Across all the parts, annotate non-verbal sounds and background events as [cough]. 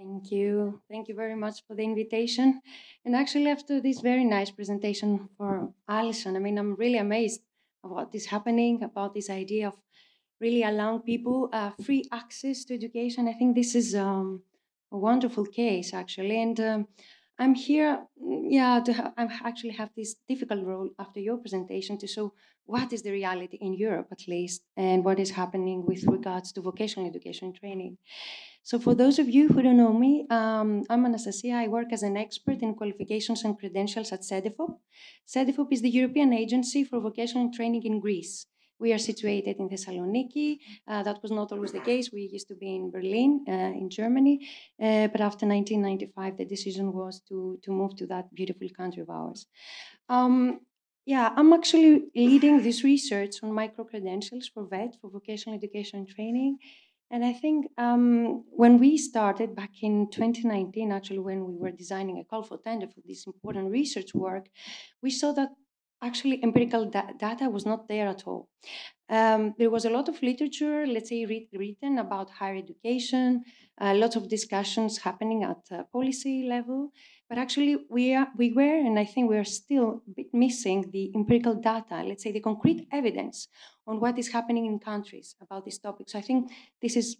Thank you. Thank you very much for the invitation. And actually, after this very nice presentation for Alison, I mean, I'm really amazed about what is happening, about this idea of really allowing people uh, free access to education. I think this is um, a wonderful case, actually. And um, I'm here, mm, yeah, to ha- I actually have this difficult role after your presentation to show what is the reality in Europe, at least, and what is happening with regards to vocational education training. So, for those of you who don't know me, um, I'm Anastasia. I work as an expert in qualifications and credentials at CEDEFOP. CEDEFOP is the European Agency for Vocational Training in Greece. We are situated in Thessaloniki. Uh, that was not always the case. We used to be in Berlin, uh, in Germany. Uh, but after 1995, the decision was to, to move to that beautiful country of ours. Um, yeah, I'm actually leading this research on micro credentials for VET, for vocational education and training. And I think um, when we started back in 2019, actually, when we were designing a call for tender for this important research work, we saw that actually empirical da- data was not there at all. Um, there was a lot of literature, let's say, written about higher education, uh, lots of discussions happening at uh, policy level. But actually, we, are, we were, and I think we are still a bit missing the empirical data, let's say the concrete evidence on what is happening in countries about this topic. So I think this is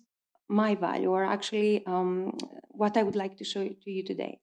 my value, or actually um, what I would like to show to you today.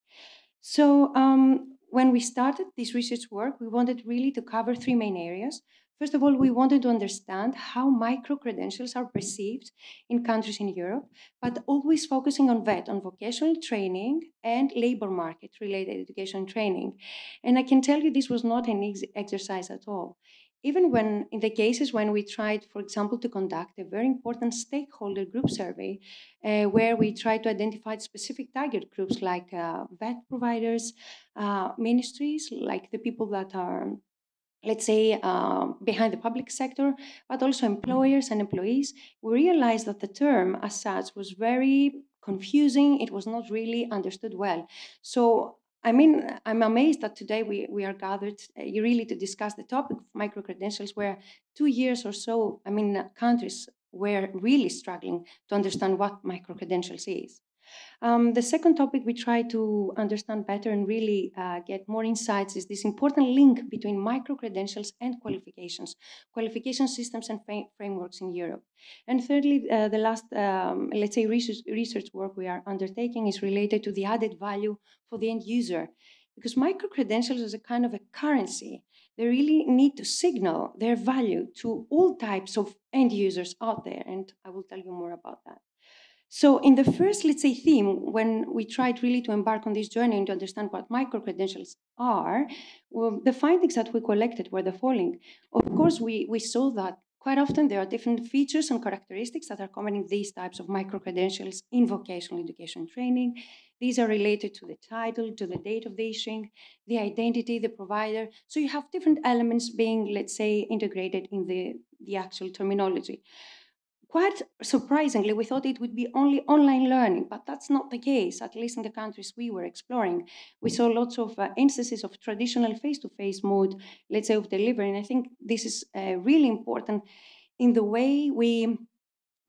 So um, when we started this research work, we wanted really to cover three main areas. First of all, we wanted to understand how micro credentials are perceived in countries in Europe, but always focusing on VET, on vocational training and labor market related education training. And I can tell you this was not an easy exercise at all. Even when, in the cases when we tried, for example, to conduct a very important stakeholder group survey, uh, where we tried to identify specific target groups like uh, VET providers, uh, ministries, like the people that are let's say, uh, behind the public sector, but also employers and employees, we realized that the term as such was very confusing. It was not really understood well. So, I mean, I'm amazed that today we, we are gathered uh, really to discuss the topic of micro credentials, where two years or so, I mean, countries were really struggling to understand what micro credentials is. Um, the second topic we try to understand better and really uh, get more insights is this important link between micro credentials and qualifications, qualification systems and frameworks in Europe. And thirdly, uh, the last, um, let's say, research, research work we are undertaking is related to the added value for the end user. Because micro credentials is a kind of a currency they really need to signal their value to all types of end users out there. And I will tell you more about that. So, in the first, let's say, theme, when we tried really to embark on this journey and to understand what micro credentials are, well, the findings that we collected were the following. Of course, we, we saw that quite often there are different features and characteristics that are common in these types of micro credentials in vocational education training. These are related to the title, to the date of the issuing, the identity, the provider. So you have different elements being, let's say, integrated in the, the actual terminology quite surprisingly, we thought it would be only online learning, but that's not the case, at least in the countries we were exploring. We saw lots of uh, instances of traditional face to face mode, let's say, of delivery. And I think this is uh, really important in the way we,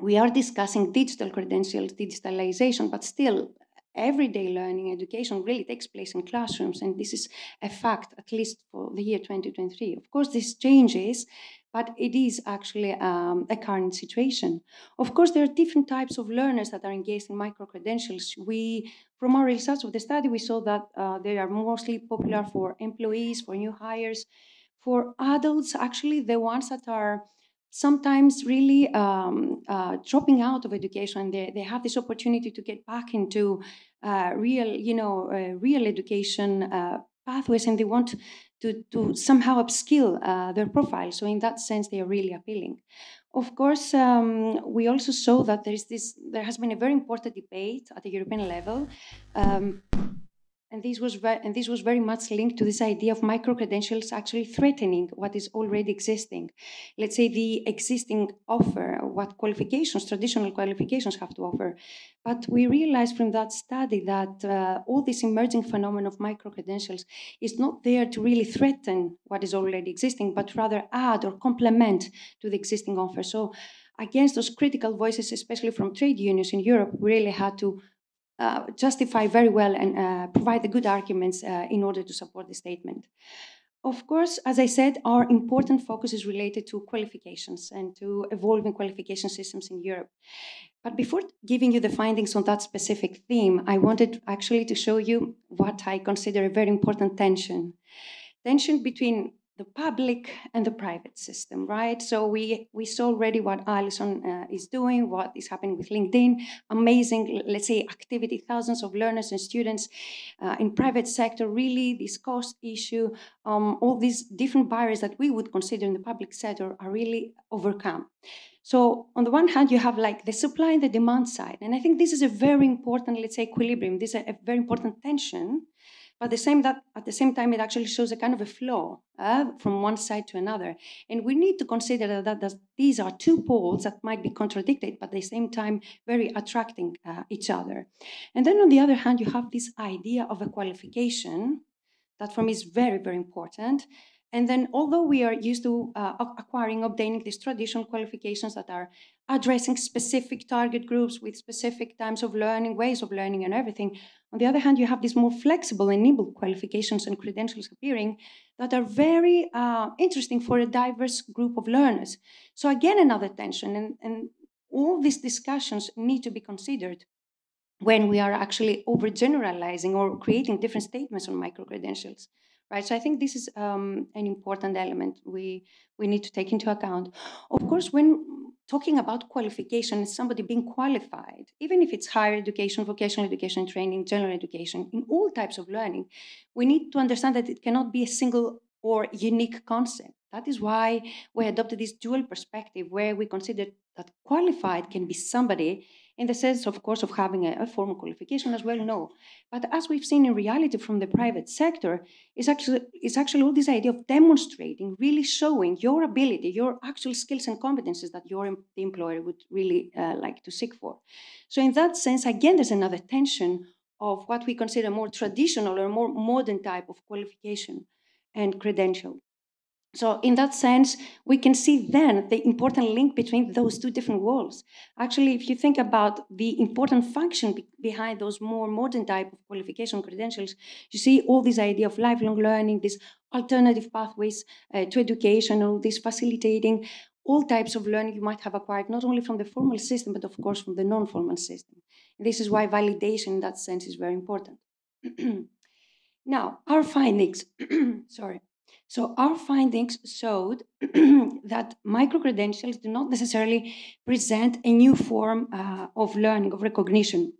we are discussing digital credentials, digitalization, but still. Everyday learning education really takes place in classrooms, and this is a fact, at least for the year 2023. Of course, this changes but it is actually um, a current situation. Of course, there are different types of learners that are engaged in micro credentials. We, from our results of the study, we saw that uh, they are mostly popular for employees, for new hires, for adults. Actually, the ones that are sometimes really um, uh, dropping out of education, they, they have this opportunity to get back into uh, real, you know, uh, real education uh, pathways, and they want to, to somehow upskill uh, their profile. So in that sense, they are really appealing. Of course, um, we also saw that there is this. There has been a very important debate at the European level um, and this was and this was very much linked to this idea of micro credentials actually threatening what is already existing. Let's say the existing offer, what qualifications, traditional qualifications have to offer. But we realized from that study that uh, all this emerging phenomenon of micro credentials is not there to really threaten what is already existing, but rather add or complement to the existing offer. So against those critical voices, especially from trade unions in Europe, we really had to uh, justify very well and uh, provide the good arguments uh, in order to support the statement. Of course, as I said, our important focus is related to qualifications and to evolving qualification systems in Europe. But before giving you the findings on that specific theme, I wanted actually to show you what I consider a very important tension. Tension between the public and the private system, right? So we we saw already what Alison uh, is doing, what is happening with LinkedIn, amazing, let's say, activity, thousands of learners and students uh, in private sector. Really, this cost issue, um, all these different barriers that we would consider in the public sector are really overcome. So on the one hand, you have like the supply and the demand side, and I think this is a very important, let's say, equilibrium. This is a, a very important tension but the same that, at the same time, it actually shows a kind of a flow uh, from one side to another. And we need to consider that, that, these are two poles that might be contradicted, but at the same time, very attracting uh, each other. And then on the other hand, you have this idea of a qualification that for me is very, very important. And then, although we are used to uh, acquiring, obtaining these traditional qualifications that are addressing specific target groups with specific times of learning, ways of learning, and everything, on the other hand, you have these more flexible and nimble qualifications and credentials appearing that are very uh, interesting for a diverse group of learners. So, again, another tension, and, and all these discussions need to be considered when we are actually overgeneralizing or creating different statements on micro credentials right? So I think this is um, an important element we we need to take into account. Of course, when talking about qualification, somebody being qualified, even if it's higher education, vocational education, training, general education, in all types of learning, we need to understand that it cannot be a single or unique concept. That is why we adopted this dual perspective where we consider that qualified can be somebody in the sense, of course, of having a, a, formal qualification as well, no. But as we've seen in reality from the private sector, is actually, is actually all this idea of demonstrating, really showing your ability, your actual skills and competences that your employer would really uh, like to seek for. So in that sense, again, there's another tension of what we consider more traditional or more modern type of qualification and credential. So, in that sense, we can see then the important link between those two different worlds. Actually, if you think about the important function be behind those more modern type of qualification credentials, you see all this idea of lifelong learning, these alternative pathways uh, to education, all this facilitating all types of learning you might have acquired, not only from the formal system, but of course from the non formal system. And this is why validation in that sense is very important. [clears throat] now, our findings, [clears throat] sorry. So our findings showed [clears throat] that micro-credentials do not necessarily present a new form uh, of learning, of recognition,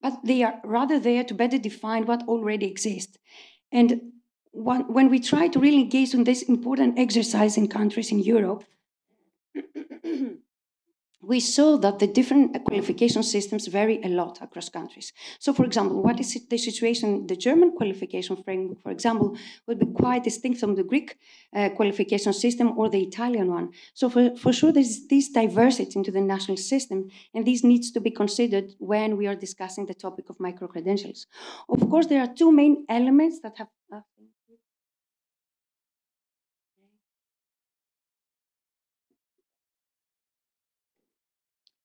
but they are rather there to better define what already exists. And one, when we try to really engage in this important exercise in countries in Europe, [clears throat] we saw that the different qualification systems vary a lot across countries. So, for example, what is the situation? The German qualification framework, for example, would be quite distinct from the Greek uh, qualification system or the Italian one. So, for, for sure, there's this diversity into the national system, and this needs to be considered when we are discussing the topic of micro credentials. Of course, there are two main elements that have. Uh,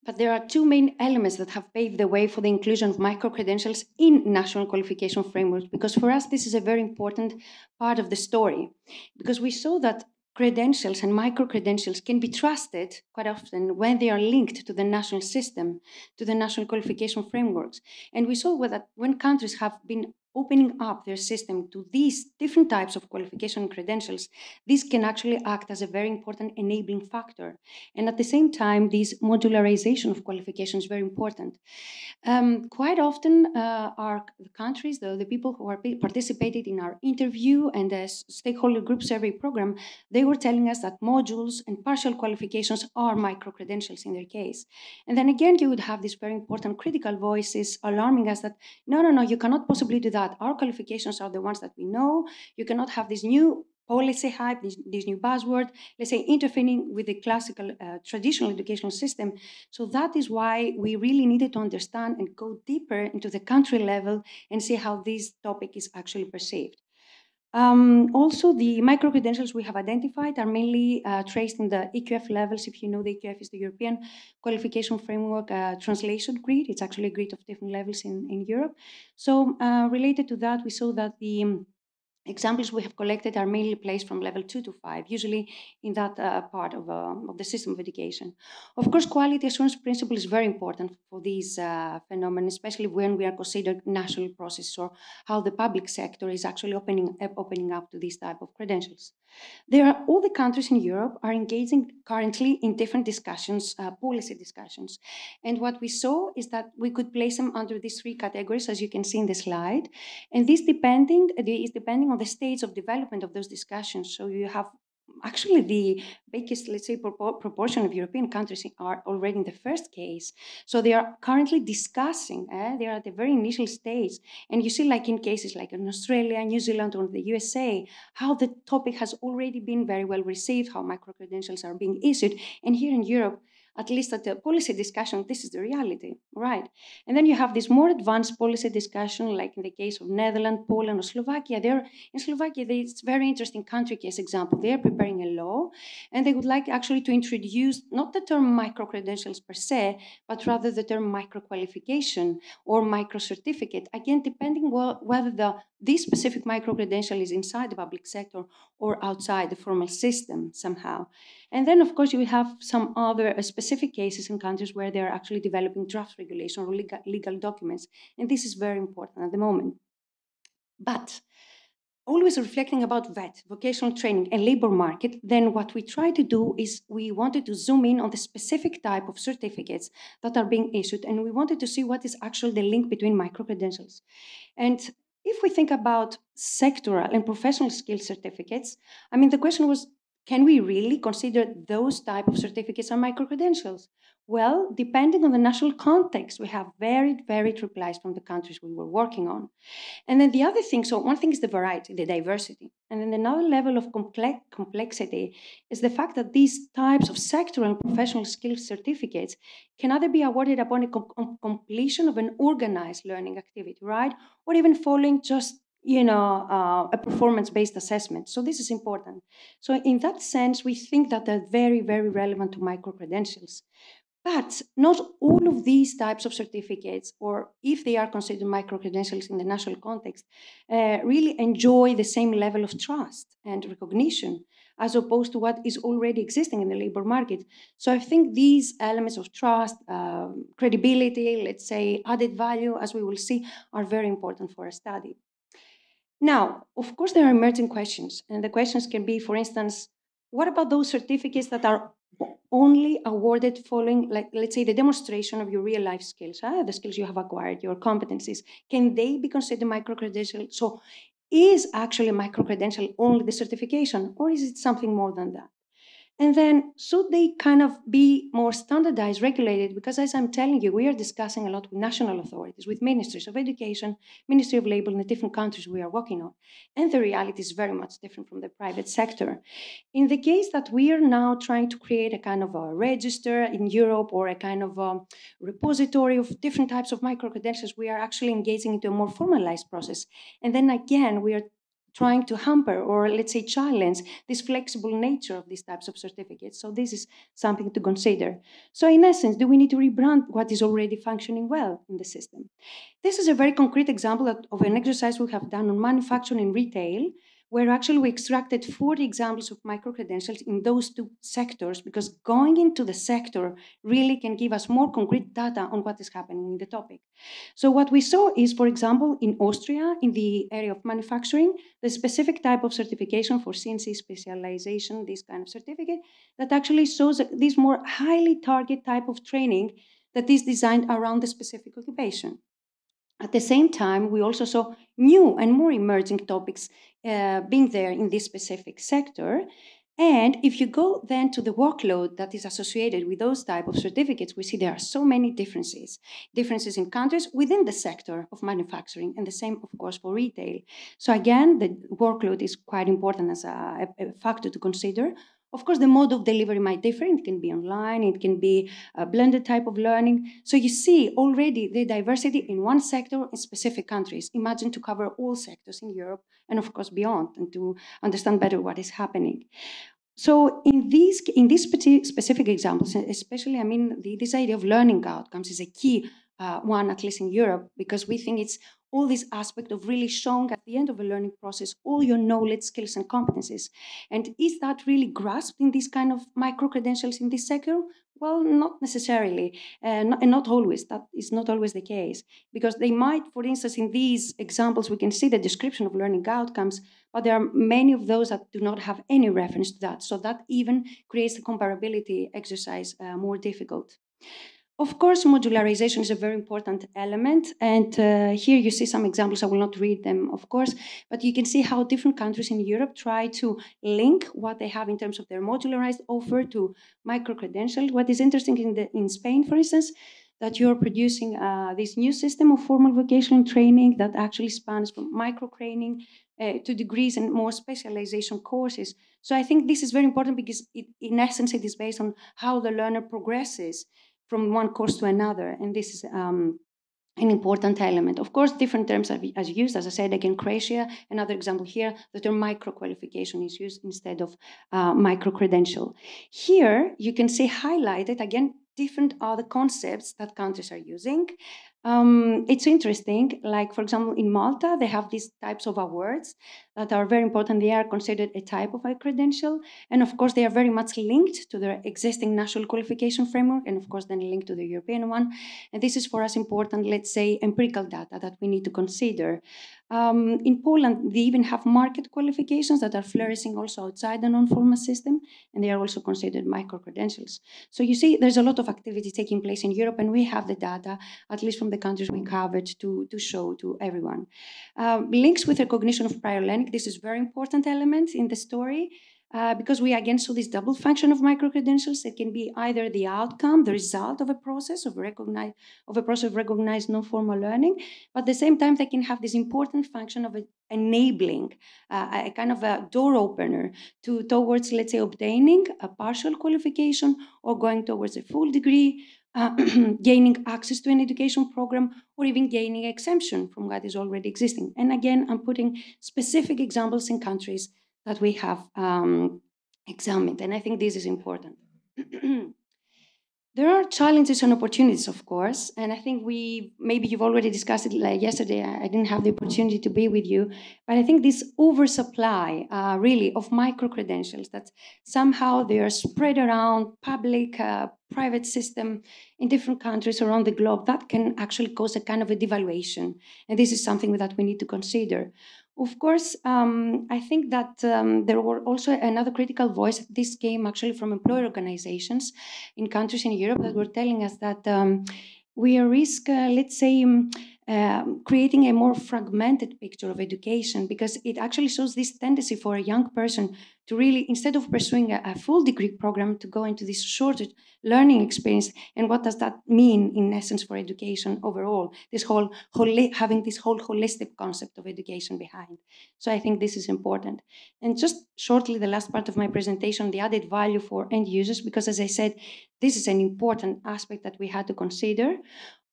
But there are two main elements that have paved the way for the inclusion of micro-credentials in national qualification frameworks, because for us, this is a very important part of the story. Because we saw that credentials and micro-credentials can be trusted quite often when they are linked to the national system, to the national qualification frameworks. And we saw that when countries have been opening up their system to these different types of qualification credentials, this can actually act as a very important enabling factor. And at the same time, this modularization of qualifications is very important. Um, quite often, uh, our countries, the, the people who are participated in our interview and the stakeholder group survey program, they were telling us that modules and partial qualifications are micro credentials in their case. And then again, you would have these very important critical voices alarming us that no, no, no, you cannot possibly do that that our qualifications are the ones that we know. You cannot have this new policy hype, this, this new buzzword, let's say interfering with the classical uh, traditional educational system. So that is why we really needed to understand and go deeper into the country level and see how this topic is actually perceived. Um, also, the micro-credentials we have identified are mainly uh, traced in the EQF levels. If you know, the EQF is the European Qualification Framework uh, Translation Grid. It's actually a grid of different levels in, in Europe. So uh, related to that, we saw that the um, Examples we have collected are mainly placed from level two to five, usually in that uh, part of, uh, of the system of education. Of course, quality assurance principle is very important for these uh, phenomena, especially when we are considering national processes or how the public sector is actually opening, opening up to these type of credentials. There are all the countries in Europe are engaging currently in different discussions, uh, policy discussions. And what we saw is that we could place them under these three categories, as you can see in the slide. And this depending is depending on the stage of development of those discussions. So you have actually the biggest, let's say, proportion of European countries are already in the first case. So they are currently discussing, eh? they are at the very initial stage. And you see, like in cases like in Australia, New Zealand, or the USA, how the topic has already been very well received, how micro credentials are being issued. And here in Europe, at least at the policy discussion, this is the reality, right? And then you have this more advanced policy discussion, like in the case of Netherlands, Poland, or Slovakia. They're in Slovakia, they, it's very interesting country case example. They are preparing a law, and they would like actually to introduce not the term micro credentials per se, but rather the term micro qualification or micro certificate. Again, depending whether the this specific micro credential is inside the public sector or outside the formal system somehow. And then, of course, you have some other specific cases in countries where they're actually developing draft regulation or legal, legal documents. And this is very important at the moment. But always reflecting about VET, vocational training, and labor market, then what we try to do is we wanted to zoom in on the specific type of certificates that are being issued, and we wanted to see what is actually the link between micro-credentials. And if we think about sectoral and professional skill certificates, I mean, the question was, can we really consider those type of certificates and micro-credentials? Well, depending on the national context, we have varied, varied replies from the countries we were working on. And then the other thing, so one thing is the variety, the diversity. And then another level of complexity is the fact that these types of sectoral and professional skills certificates can either be awarded upon a com completion of an organized learning activity, right? Or even following just you know, uh, a performance-based assessment. So this is important. So in that sense, we think that they're very, very relevant to micro-credentials. But not all of these types of certificates, or if they are considered micro-credentials in the national context, uh, really enjoy the same level of trust and recognition as opposed to what is already existing in the labor market. So I think these elements of trust, um, credibility, let's say added value, as we will see, are very important for a study. Now, of course, there are emerging questions, and the questions can be, for instance, what about those certificates that are only awarded following, like, let's say, the demonstration of your real life skills, huh? the skills you have acquired, your competencies? Can they be considered micro credential? So, is actually micro credential only the certification, or is it something more than that? And then should they kind of be more standardized, regulated? Because as I'm telling you, we are discussing a lot with national authorities, with ministries of education, Ministry of Labor in the different countries we are working on. And the reality is very much different from the private sector. In the case that we are now trying to create a kind of a register in Europe or a kind of a repository of different types of micro-credentials, we are actually engaging into a more formalized process. And then again, we are trying to hamper or let's say challenge this flexible nature of these types of certificates. So this is something to consider. So in essence, do we need to rebrand what is already functioning well in the system? This is a very concrete example of an exercise we have done on manufacturing and retail where actually we extracted 40 examples of micro-credentials in those two sectors because going into the sector really can give us more concrete data on what is happening in the topic. So what we saw is, for example, in Austria, in the area of manufacturing, the specific type of certification for CNC specialization, this kind of certificate, that actually shows this more highly target type of training that is designed around the specific occupation. At the same time, we also saw new and more emerging topics uh, being there in this specific sector. And if you go then to the workload that is associated with those type of certificates, we see there are so many differences. Differences in countries within the sector of manufacturing, and the same, of course, for retail. So again, the workload is quite important as a, a factor to consider. Of course, the mode of delivery might differ. It can be online, it can be a blended type of learning. So you see already the diversity in one sector in specific countries. Imagine to cover all sectors in Europe and of course beyond and to understand better what is happening. So in these in these specific examples, especially, I mean, the, this idea of learning outcomes is a key uh, one, at least in Europe, because we think it's all these aspects of really showing at the end of a learning process all your knowledge, skills, and competencies. And is that really grasped in these kind of micro credentials in this sector? Well, not necessarily, uh, not, and not always. That is not always the case, because they might, for instance, in these examples, we can see the description of learning outcomes, but there are many of those that do not have any reference to that. So that even creates the comparability exercise uh, more difficult. Of course, modularization is a very important element. And uh, here you see some examples. I will not read them, of course, but you can see how different countries in Europe try to link what they have in terms of their modularized offer to micro-credentials. What is interesting in, the, in Spain, for instance, that you're producing uh, this new system of formal vocational training that actually spans from micro-training uh, to degrees and more specialization courses. So I think this is very important because it, in essence, it is based on how the learner progresses from one course to another. And this is um, an important element. Of course, different terms are, are used. As I said, again, Croatia, another example here, the term micro-qualification is used instead of uh, micro-credential. Here, you can see highlighted, again, different other concepts that countries are using. Um, it's interesting, like for example, in Malta, they have these types of awards that are very important. They are considered a type of a credential. And of course, they are very much linked to their existing national qualification framework, and of course, then linked to the European one. And this is for us important, let's say, empirical data that we need to consider. Um, in Poland, they even have market qualifications that are flourishing also outside the non-formal system, and they are also considered micro-credentials. So you see, there's a lot of activity taking place in Europe, and we have the data, at least from the countries we covered, to, to show to everyone. Uh, links with recognition of prior learning, this is very important element in the story uh, because we again saw this double function of micro-credentials. It can be either the outcome, the result of a process of recognize of a process of recognized non-formal learning, but at the same time they can have this important function of enabling uh, a kind of a door opener to towards, let's say, obtaining a partial qualification or going towards a full degree. Uh, [clears throat] gaining access to an education program or even gaining exemption from what is already existing. And again, I'm putting specific examples in countries that we have um, examined. And I think this is important. [clears throat] there are challenges and opportunities, of course. And I think we, maybe you've already discussed it like yesterday. I didn't have the opportunity to be with you. But I think this oversupply, uh, really, of micro credentials that somehow they are spread around public, uh, private system in different countries around the globe, that can actually cause a kind of a devaluation. And this is something that we need to consider. Of course, um, I think that um, there were also another critical voice. This came actually from employer organizations in countries in Europe that were telling us that um, we risk, uh, let's say, um, um, creating a more fragmented picture of education because it actually shows this tendency for a young person to really, instead of pursuing a, a full degree program, to go into this shorter learning experience. And what does that mean, in essence, for education overall? This whole having this whole holistic concept of education behind. So I think this is important. And just shortly, the last part of my presentation, the added value for end users, because as I said, this is an important aspect that we had to consider.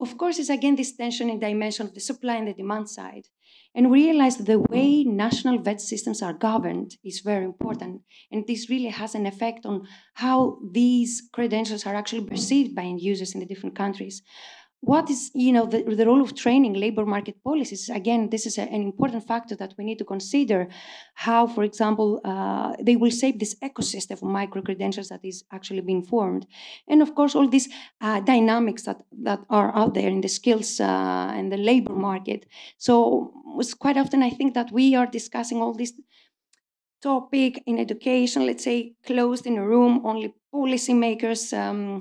Of course, it's again this tension and dimension of the supply and the demand side. And we realize that the way national vet systems are governed is very important. And this really has an effect on how these credentials are actually perceived by end users in the different countries what is you know the, the role of training labor market policies? Again this is a, an important factor that we need to consider how for example uh, they will shape this ecosystem of micro credentials that is actually being formed. And of course all these uh, dynamics that that are out there in the skills uh, and the labor market. So it's quite often i think that we are discussing all these topic in education let's say closed in a room only policymakers um,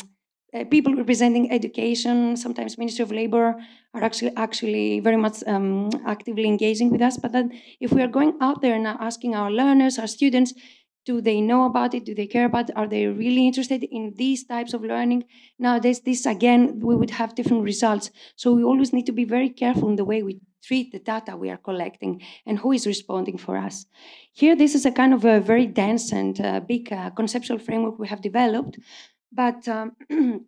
uh, people representing education, sometimes Ministry of Labor, are actually actually very much um, actively engaging with us. But then, if we are going out there and asking our learners, our students, Do they know about it? Do they care about it? Are they really interested in these types of learning? Nowadays, this again, we would have different results. So we always need to be very careful in the way we treat the data we are collecting and who is responding for us. Here, this is a kind of a very dense and uh, big uh, conceptual framework we have developed. But um, [clears throat]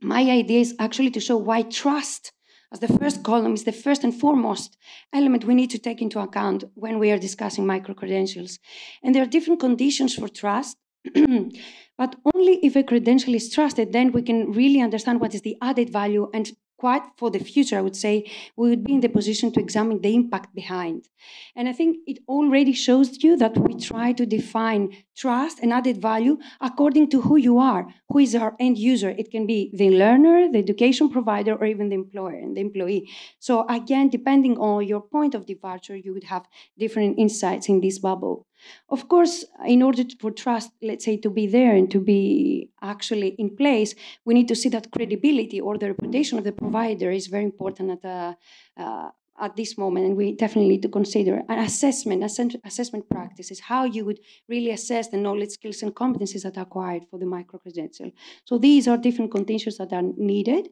my idea is actually to show why trust as the first column is the first and foremost element we need to take into account when we are discussing micro-credentials. And there are different conditions for trust, [clears throat] but only if a credential is trusted, then we can really understand what is the added value and quite for the future, I would say, we would be in the position to examine the impact behind. And I think it already shows you that we try to define trust and added value according to who you are, who is our end user. It can be the learner, the education provider, or even the employer and the employee. So again, depending on your point of departure, you would have different insights in this bubble. Of course, in order for trust, let's say, to be there and to be actually in place, we need to see that credibility or the reputation of the provider is very important at a, uh, at this moment, and we definitely need to consider an assessment, assessment practices, how you would really assess the knowledge, skills, and competencies that are acquired for the micro credential. So these are different conditions that are needed.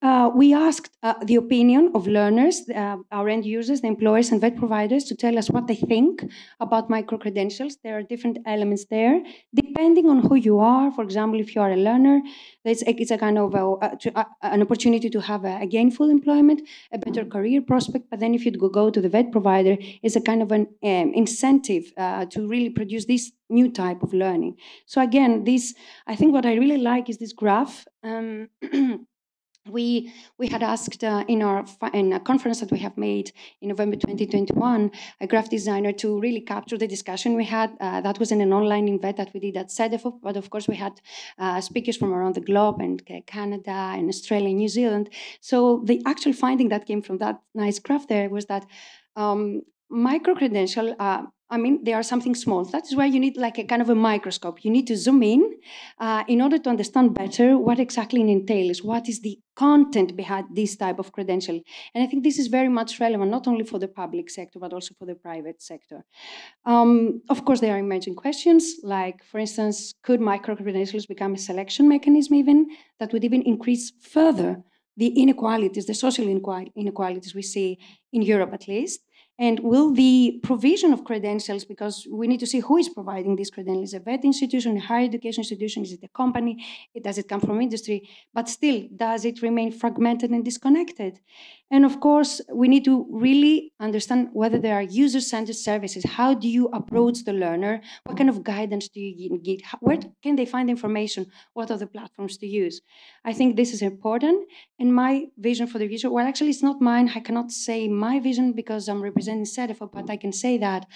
Uh, we asked uh, the opinion of learners, uh, our end users, the employers, and vet providers to tell us what they think about micro credentials. There are different elements there, depending on who you are. For example, if you are a learner, it's, it's a kind of a, a, an opportunity to have a, a gainful employment, a better career prospect but then if you go to the vet provider, it's a kind of an um, incentive uh, to really produce this new type of learning. So again, this I think what I really like is this graph. Um, [clears throat] we we had asked uh, in our in a conference that we have made in November 2021 a graph designer to really capture the discussion we had. Uh, that was in an online event that we did at CEDEFOP, but of course we had uh, speakers from around the globe and Canada and Australia and New Zealand. So the actual finding that came from that nice graph there was that um, micro credential uh, I mean, they are something small. That is why you need like a kind of a microscope. You need to zoom in uh, in order to understand better what exactly it entails, what is the content behind this type of credential. And I think this is very much relevant, not only for the public sector, but also for the private sector. Um, of course, there are emerging questions, like, for instance, could micro-credentials become a selection mechanism even that would even increase further the inequalities, the social inequalities we see in Europe at least? And will the provision of credentials, because we need to see who is providing these credentials, a vet institution, a higher education institution, is it a company, does it come from industry, but still, does it remain fragmented and disconnected? And of course, we need to really understand whether there are user-centered services. How do you approach the learner? What kind of guidance do you get? Where can they find information? What are the platforms to use? I think this is important. And my vision for the future, well, actually, it's not mine. I cannot say my vision because I'm representing CEDEFOP, but I can say that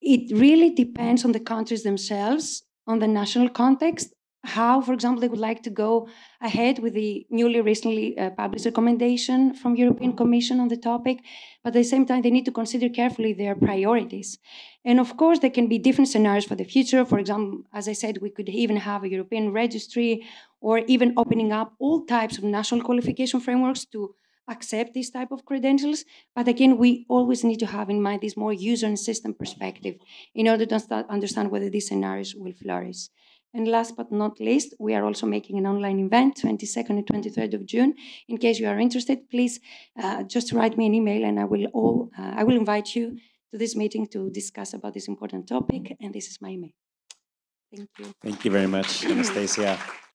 it really depends on the countries themselves, on the national context, how, for example, they would like to go ahead with the newly recently uh, published recommendation from European Commission on the topic, but at the same time, they need to consider carefully their priorities. And of course, there can be different scenarios for the future. For example, as I said, we could even have a European registry or even opening up all types of national qualification frameworks to accept this type of credentials. But again, we always need to have in mind this more user and system perspective in order to understand whether these scenarios will flourish. And last but not least, we are also making an online event, 22nd and 23rd of June. In case you are interested, please uh, just write me an email, and I will all uh, I will invite you to this meeting to discuss about this important topic. And this is my email. Thank you. Thank you very much, Anastasia.